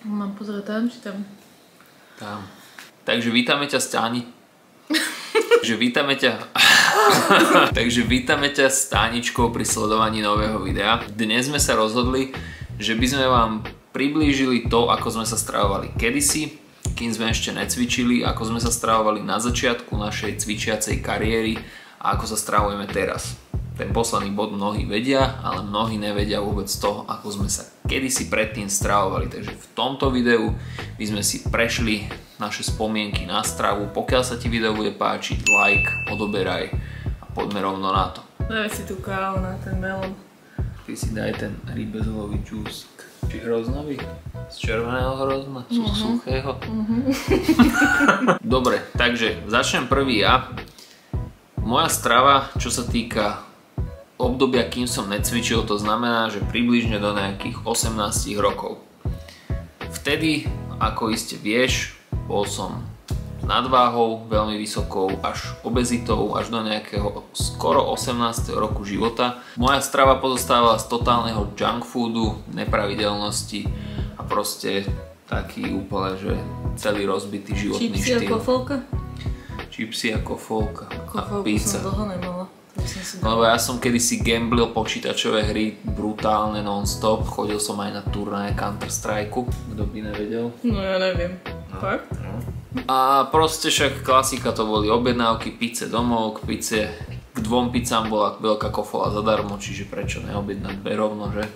Mám pozrieť tam, či tam. Tam. Takže vítame ťa Stáni... Takže vítame ťa... Takže vítame ťa s Táničkou pri sledovaní nového videa. Dnes sme sa rozhodli, že by sme vám priblížili to, ako sme sa stravovali kedysi, kým sme ešte necvičili, ako sme sa stravovali na začiatku našej cvičiacej kariéry a ako sa stravujeme teraz. Ten posledný bod mnohí vedia, ale mnohí nevedia vôbec toho, ako sme sa kedysi predtým stravovali. Takže v tomto videu by sme si prešli naše spomienky na stravu. Pokiaľ sa ti video bude páčiť, like, odoberaj a poďme rovno na to. Daj si tu kávu na ten melon. Ty si daj ten rybezolový džús. Či hroznový? Z červeného hrozna? Z uh-huh. suchého? Uh-huh. Dobre, takže začnem prvý ja. Moja strava, čo sa týka obdobia, kým som necvičil, to znamená, že približne do nejakých 18 rokov. Vtedy, ako iste vieš, bol som nadváhou veľmi vysokou, až obezitou, až do nejakého skoro 18. roku života. Moja strava pozostávala z totálneho junk foodu, nepravidelnosti a proste taký úplne, že celý rozbitý životný Čipsy štýl. ako folka? Čipsy ako folka a Kofolku pizza. som dlho nemala. No, lebo ja som kedysi gamblil počítačové hry brutálne non-stop, chodil som aj na turnaje Counter-Strike, kto by nevedel. No ja neviem. Fakt? A proste však klasika to boli objednávky, pice domov, k pice, k dvom pizzám bola veľká kofola zadarmo, čiže prečo neobjednať dve rovno, že?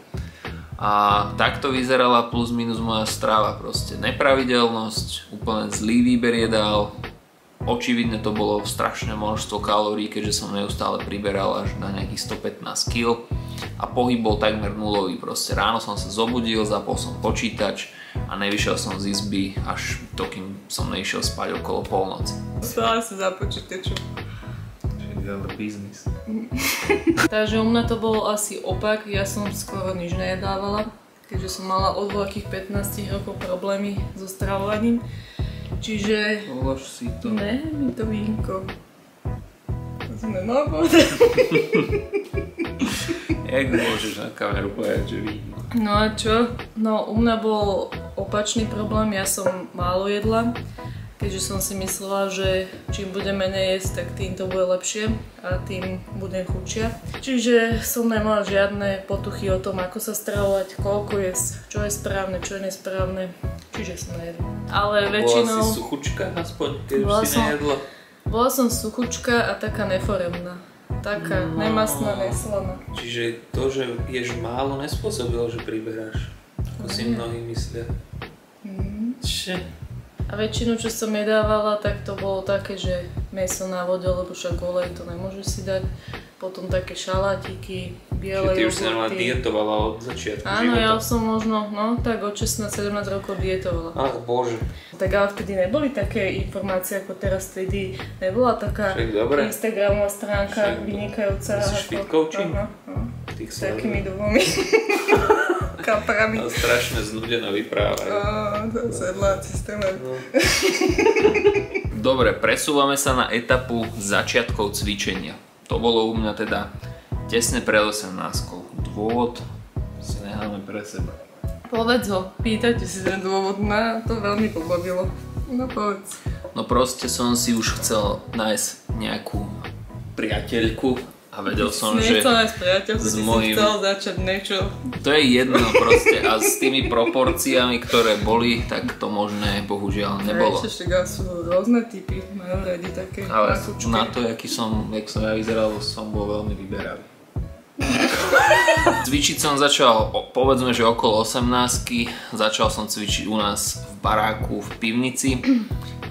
A takto vyzerala plus minus moja strava, proste nepravidelnosť, úplne zlý výber jedál, Očividne to bolo strašné množstvo kalórií, keďže som neustále priberal až na nejakých 115 kg a pohyb bol takmer nulový. Proste ráno som sa zobudil, zapol som počítač a nevyšiel som z izby až to, kým som nešiel spať okolo polnoci. Spala sa za počítačom. Ale biznis. Takže u mňa to bol asi opak, ja som skoro nič nejedávala, keďže som mala od veľkých 15 rokov problémy so stravovaním. Čiže Ulož si to. Ne, mi to vínko. To sme povedať. Jak môžeš na kameru povedať, že víno? No a čo? No u mňa bol opačný problém, ja som málo jedla, keďže som si myslela, že čím budem menej jesť, tak tým to bude lepšie a tým budem chudšia. Čiže som nemala žiadne potuchy o tom, ako sa stravovať, koľko jesť, čo je správne, čo je nesprávne. Čiže som nejedla. Ale väčšinou... Bola si suchučka aspoň, keď už Bola si som- nejedla? Bola som suchučka a taká neforemná. Taká No. nemastná, neslaná. Čiže to, že ješ málo, nespôsobilo, že priberáš. Ako si mnohí myslia. Mm. Če? A väčšinu, čo som jedávala, tak to bolo také, že meso na vode, lebo však olej to nemôžeš si dať. Potom také šalátiky, biele Čiže ty už si normálne dietovala od začiatku Áno, života. ja som možno, no tak od 16-17 rokov dietovala. Ach bože. Tak ale vtedy neboli také informácie ako teraz, vtedy nebola taká. Instagramová stránka Však vynikajúca. Si ako- fit coaching? Aha, aha. Takými dvomi kaprami. A strašne znudené vyprávajú. Á, to sedláci ste ma. No. Dobre, presúvame sa na etapu začiatkov cvičenia. To bolo u mňa teda tesne pred 18 Dôvod si necháme pre seba. Povedz ho, pýtajte si ten dôvod, ma to veľmi pobavilo. No povedz. No proste som si už chcel nájsť nejakú priateľku a vedel som, že s si mojím- chcel začať niečo. to je jedno proste a s tými proporciami, ktoré boli, tak to možné bohužiaľ nebolo. Ešte však sú rôzne typy, majú radi také Ale masúčky. na to, aký som, jak som ja vyzeral, som bol veľmi vyberavý. Cvičiť som začal, povedzme, že okolo 18 Začal som cvičiť u nás v baráku, v pivnici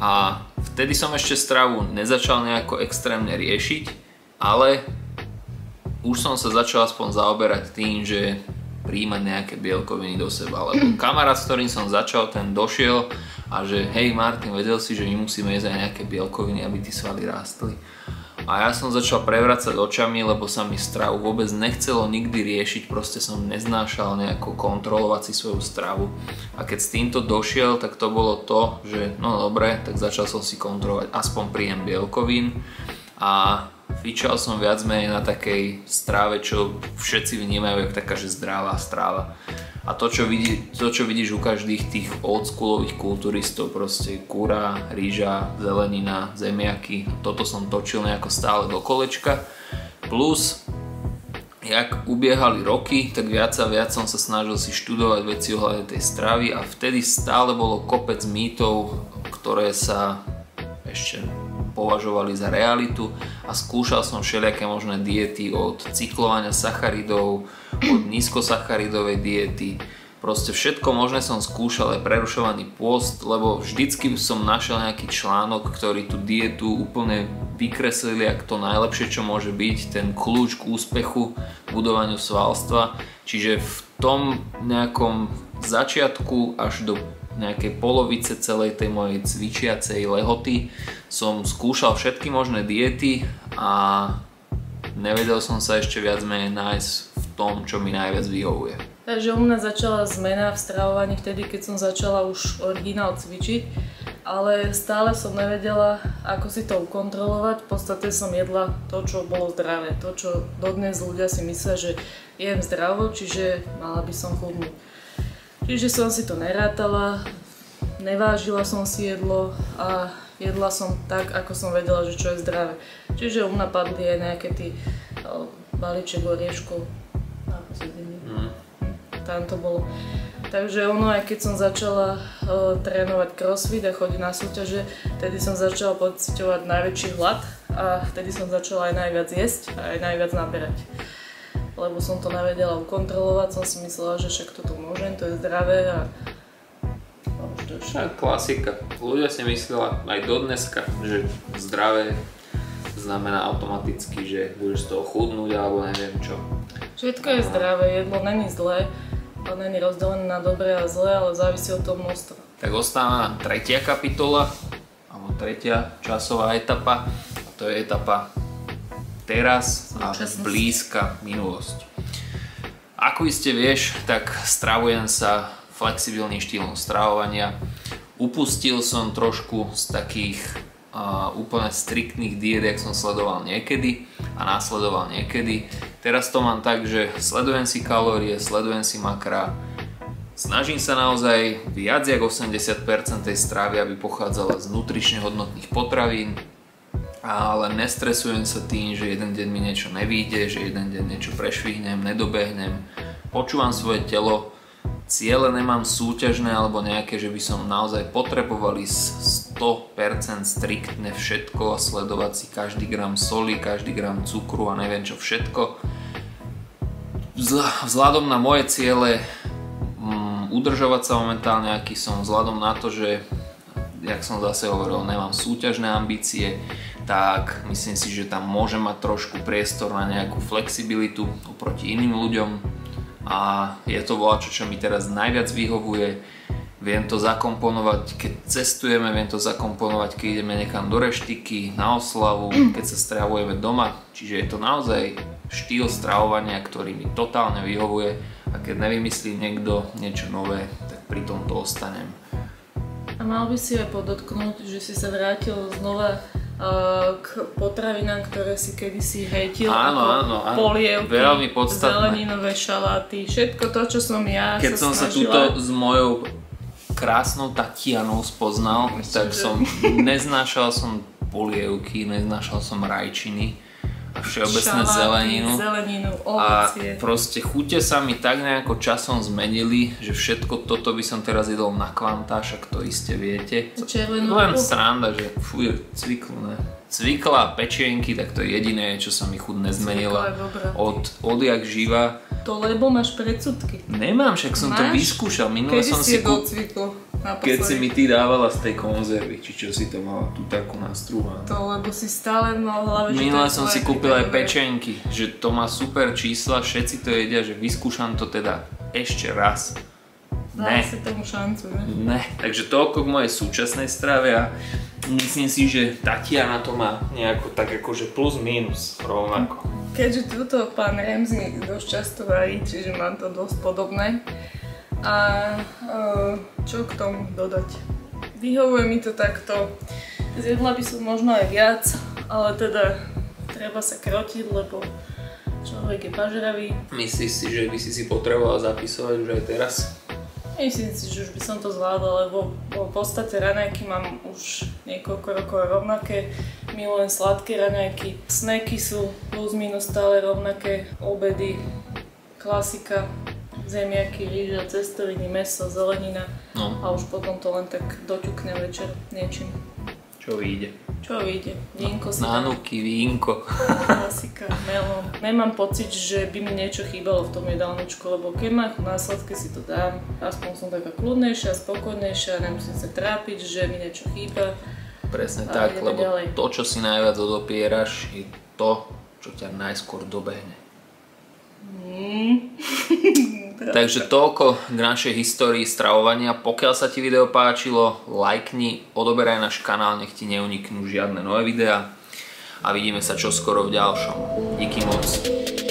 a vtedy som ešte stravu nezačal nejako extrémne riešiť, ale už som sa začal aspoň zaoberať tým, že príjmať nejaké bielkoviny do seba. Lebo kamarát, s ktorým som začal, ten došiel a že hej Martin, vedel si, že my musíme jesť aj nejaké bielkoviny, aby tí svaly rástli. A ja som začal prevracať očami, lebo sa mi stravu vôbec nechcelo nikdy riešiť, proste som neznášal nejako kontrolovať si svoju stravu. A keď s týmto došiel, tak to bolo to, že no dobre, tak začal som si kontrolovať aspoň príjem bielkovín a fičal som viac menej na takej stráve, čo všetci vnímajú ako taká, že zdravá stráva. A to čo, vidí, to, čo vidíš u každých tých oldschoolových kulturistov, proste kúra, rýža, zelenina, zemiaky, toto som točil nejako stále do kolečka. Plus, jak ubiehali roky, tak viac a viac som sa snažil si študovať veci ohľadne tej stravy a vtedy stále bolo kopec mýtov, ktoré sa ešte považovali za realitu a skúšal som všelijaké možné diety od cyklovania sacharidov, od nízkosacharidovej diety, proste všetko možné som skúšal aj prerušovaný pôst, lebo vždycky som našiel nejaký článok, ktorý tú dietu úplne vykreslili ako to najlepšie, čo môže byť, ten kľúč k úspechu, budovaniu svalstva. Čiže v tom nejakom začiatku až do nejakej polovice celej tej mojej cvičiacej lehoty som skúšal všetky možné diety a nevedel som sa ešte viac menej nájsť v tom, čo mi najviac vyhovuje. Takže u mňa začala zmena v stravovaní vtedy, keď som začala už originál cvičiť, ale stále som nevedela, ako si to ukontrolovať. V podstate som jedla to, čo bolo zdravé, to, čo dodnes ľudia si myslia, že jem zdravo, čiže mala by som chudnúť. Čiže som si to nerátala, nevážila som si jedlo a jedla som tak, ako som vedela, že čo je zdravé. Čiže u mňa padli aj nejaké tí balíček orieškov. Mm. Tam to bolo. Takže ono, aj keď som začala uh, trénovať crossfit a chodiť na súťaže, vtedy som začala pocitovať najväčší hlad a vtedy som začala aj najviac jesť a aj najviac naberať lebo som to nevedela ukontrolovať, som si myslela, že však toto môžem, to je zdravé a no, však klasika. Ľudia si myslela aj do dneska, že zdravé znamená automaticky, že budeš z toho chudnúť alebo neviem čo. Všetko je zdravé, jedlo není zlé není rozdelené na dobré a zlé, ale závisí od toho množstva. Tak ostáva nám tretia kapitola, alebo tretia časová etapa, a to je etapa teraz a blízka minulosť. Ako iste vieš, tak stravujem sa flexibilným štýlom stravovania. Upustil som trošku z takých uh, úplne striktných diet, jak som sledoval niekedy a následoval niekedy. Teraz to mám tak, že sledujem si kalórie, sledujem si makra, Snažím sa naozaj viac jak 80% tej stravy, aby pochádzala z nutrične hodnotných potravín, ale nestresujem sa tým, že jeden deň mi niečo nevíde, že jeden deň niečo prešvihnem, nedobehnem. Počúvam svoje telo, ciele nemám súťažné alebo nejaké, že by som naozaj potreboval ísť 100% striktne všetko a sledovať si každý gram soli, každý gram cukru a neviem čo všetko. Vzhľadom na moje ciele um, udržovať sa momentálne aký som, vzhľadom na to, že jak som zase hovoril, nemám súťažné ambície, tak myslím si, že tam môže mať trošku priestor na nejakú flexibilitu oproti iným ľuďom a je to voľačo, čo mi teraz najviac vyhovuje. Viem to zakomponovať, keď cestujeme, viem to zakomponovať, keď ideme niekam do reštiky, na oslavu, keď sa stravujeme doma. Čiže je to naozaj štýl stravovania, ktorý mi totálne vyhovuje a keď nevymyslí niekto niečo nové, tak pri tom to ostanem. A mal by si aj podotknúť, že si sa vrátil znova k potravinám, ktoré si kedysi hejtil, áno, ako áno, áno. polievky, Veľmi podstatné. zeleninové šaláty, všetko to, čo som ja Keď sa som snažila. sa túto s mojou krásnou Tatianou spoznal, Myslím, tak že... som neznášal som polievky, neznášal som rajčiny všeobecné Šaláty, zeleninu. zeleninu, A ovocie. proste chute sa mi tak nejako časom zmenili, že všetko toto by som teraz jedol na kvantá, však to iste viete. Červenú Len sranda, že fuj, cviklu, ne. Cvikla a pečienky, tak to je jediné, čo sa mi chuť nezmenila. Od, odjak živa. To lebo máš predsudky. Nemám, však som to Máš? vyskúšal. Minule Kedy som si si jedol kúp... Keď si mi ty dávala z tej konzervy, či čo si to mala, tú takú nastrúhanú. To, lebo si stále mal v hlave, že to Minule je som si kúpil aj pečenky, že to má super čísla, všetci to jedia, že vyskúšam to teda ešte raz. Dal Ne, si tomu šancu, ne? ne. Takže toľko k mojej súčasnej strave a myslím si, že Tatiana to má nejako tak akože plus minus rovnako. Keďže túto pán Remzi dosť často varí, čiže mám to dosť podobné. A e, čo k tomu dodať? Vyhovuje mi to takto. Zjedla by som možno aj viac, ale teda treba sa krotiť, lebo človek je pažravý. Myslíš si, že by si si potreboval zapisovať už aj teraz? Myslím si, že už by som to zvládla, lebo v podstate raňajky mám už niekoľko rokov rovnaké. Milujem sladké raňajky. Sneky sú plus minus stále rovnaké. Obedy, klasika, zemiaky, rýža, cestoviny, meso, zelenina. No. A už potom to len tak doťuknem večer niečím. Čo vyjde? Čo vyjde? Vínko si. Nánuky, vínko. Klasika, melón. Nemám pocit, že by mi niečo chýbalo v tom jedálničku, lebo keď chuť na sladké si to dám. Aspoň som taká kľudnejšia, spokojnejšia, nemusím sa trápiť, že mi niečo chýba. Presne A tak, lebo ďalej. to, čo si najviac odopieraš, je to, čo ťa najskôr dobehne. Mm. Takže toľko k našej histórii stravovania. Pokiaľ sa ti video páčilo, lajkni, odoberaj náš kanál, nech ti neuniknú žiadne nové videá a vidíme sa čoskoro v ďalšom. Díky moc.